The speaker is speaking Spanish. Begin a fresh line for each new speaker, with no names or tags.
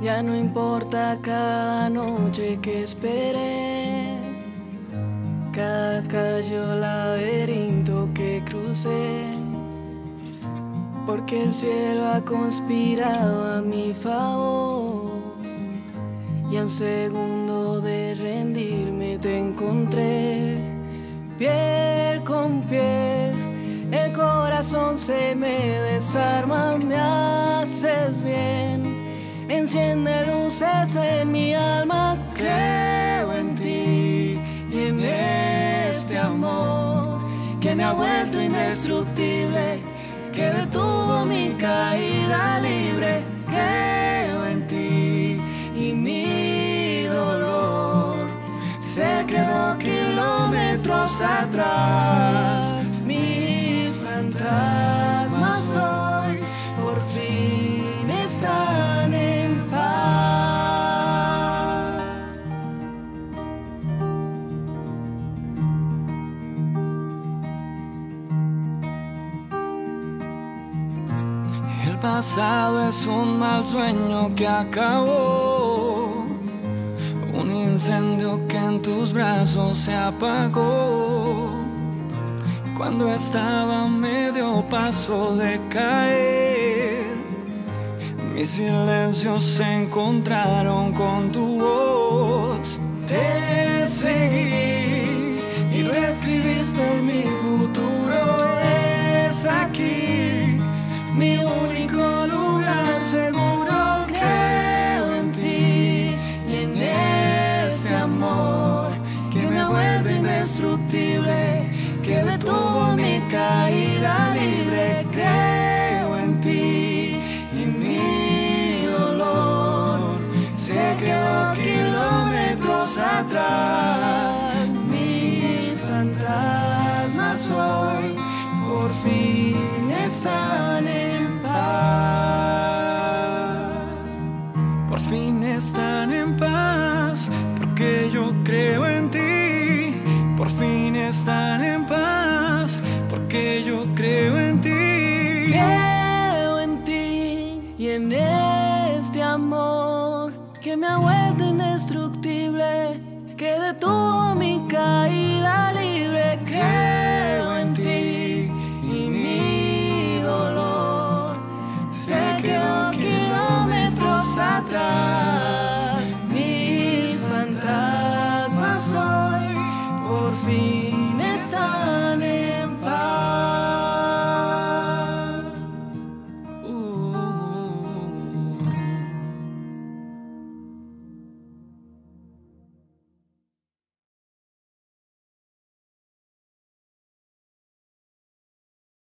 Ya no importa cada noche que esperé, cada calle o laberinto que crucé, porque el cielo ha conspirado a mi favor. Y a un segundo de rendirme te encontré, piel con piel, el corazón se me desarma, me haces bien Enciende luces en mi alma, creo en ti y en este amor que me ha vuelto indestructible, que detuvo mi caída libre. Creo en ti y mi dolor se quedó kilómetros atrás.
Pasado es un mal sueño que acabó, un incendio que en tus brazos se apagó. Cuando estaba medio paso de caer, mis silencios se encontraron con tu voz.
Te seguí y reescribiste mi futuro. Es aquí mi único indestructible, que detuvo mi caída libre. Creo en ti y mi dolor se quedó kilómetros atrás. Mis fantasmas hoy por fin están en paz.
Por fin están en paz, porque yo creo en ti. Están en paz, porque yo creo en ti.
Creo en ti y en este amor que me ha vuelto indestructible, que detuvo mi caída libre. Creo en ti y mi dolor se quedó kilómetros atrás. Mis fantasmas hoy por fin